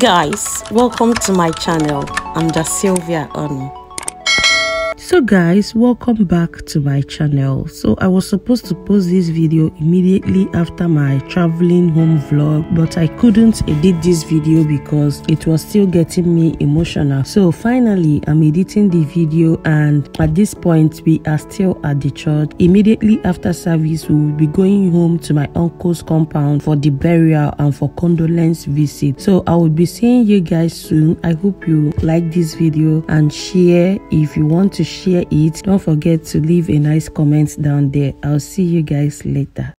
guys welcome to my channel. I'm Dasylvia Onu so guys welcome back to my channel. So i was supposed to post this video immediately after my traveling home vlog but i couldn't edit this video because it was still getting me emotional. So finally i'm editing the video and at this point we are still at the church. Immediately after service we will be going home to my uncle's compound for the burial and for condolence visit. So i will be seeing you guys soon. I hope you like this video and share if you want to share share it. Don't forget to leave a nice comment down there. I'll see you guys later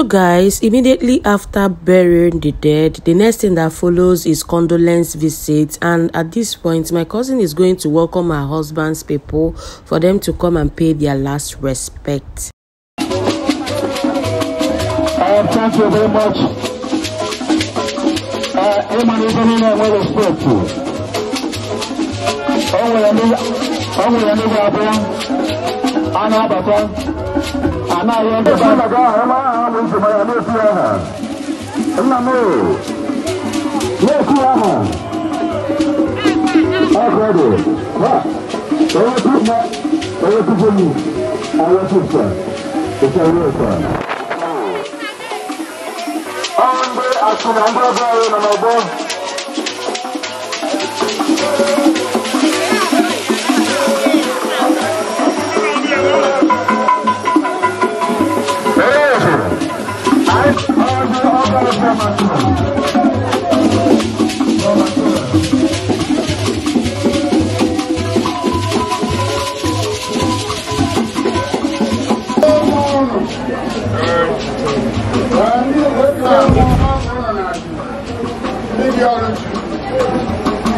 So, guys, immediately after burying the dead, the next thing that follows is condolence visit. And at this point, my cousin is going to welcome her husband's people for them to come and pay their last respect. Uh, thank you very much. Uh. Anna, you are the Bata. Emma, I'm going to my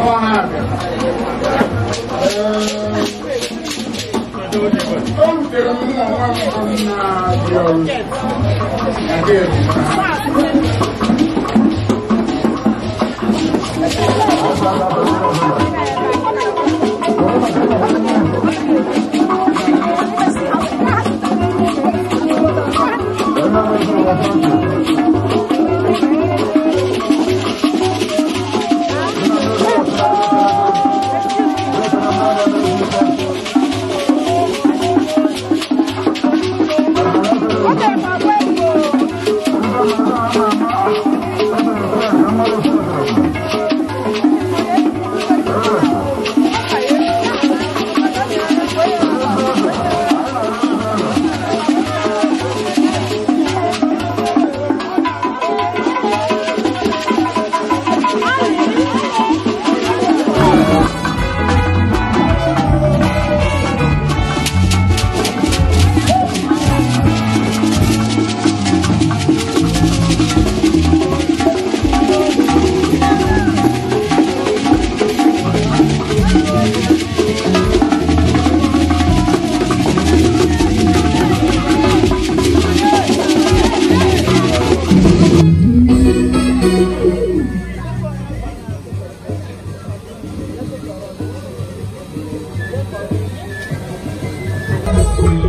好啊。呃，都直播。同志们，我们共产主义。再见。再见。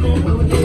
new piano.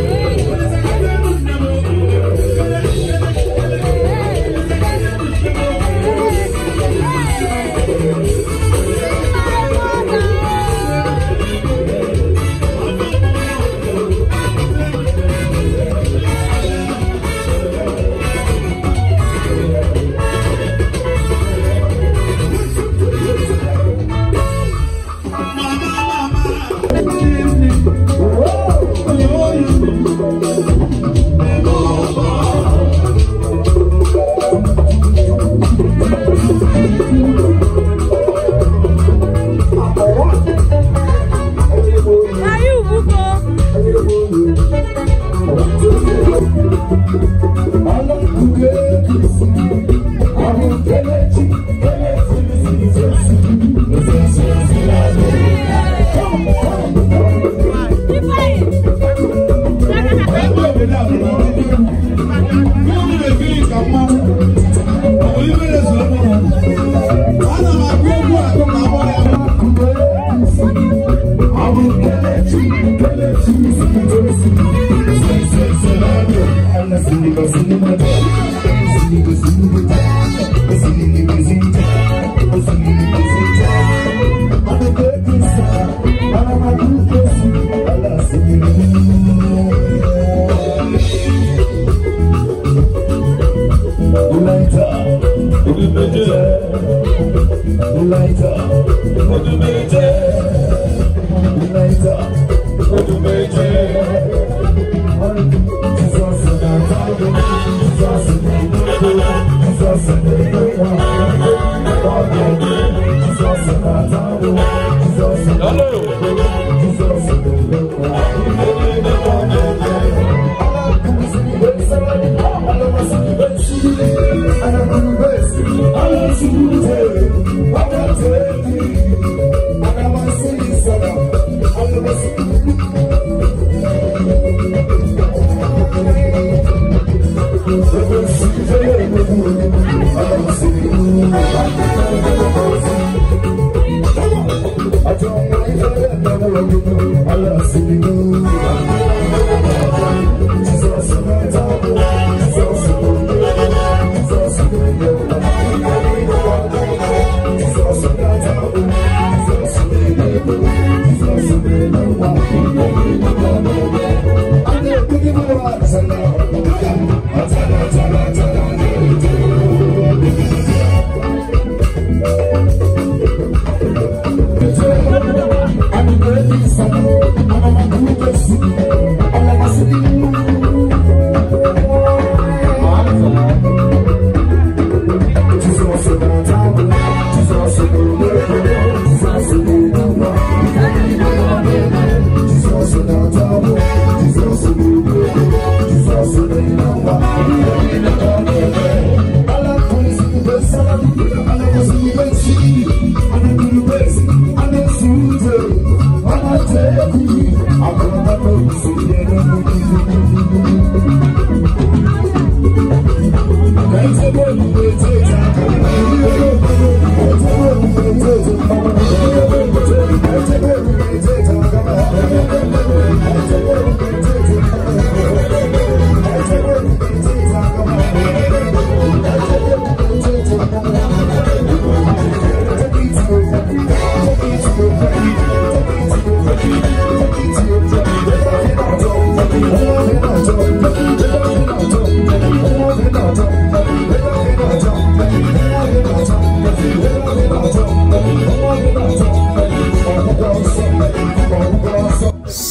Emma, no. No seguros.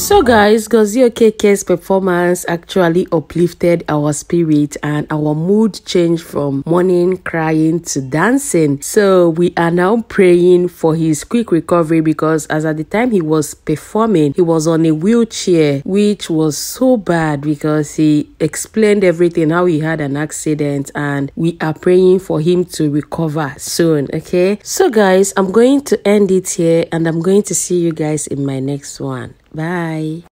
So guys, Gozie Okeke's performance actually uplifted our spirit and our mood changed from mourning, crying to dancing. So we are now praying for his quick recovery because as at the time he was performing, he was on a wheelchair, which was so bad because he explained everything, how he had an accident and we are praying for him to recover soon, okay? So guys, I'm going to end it here and I'm going to see you guys in my next one. Bye.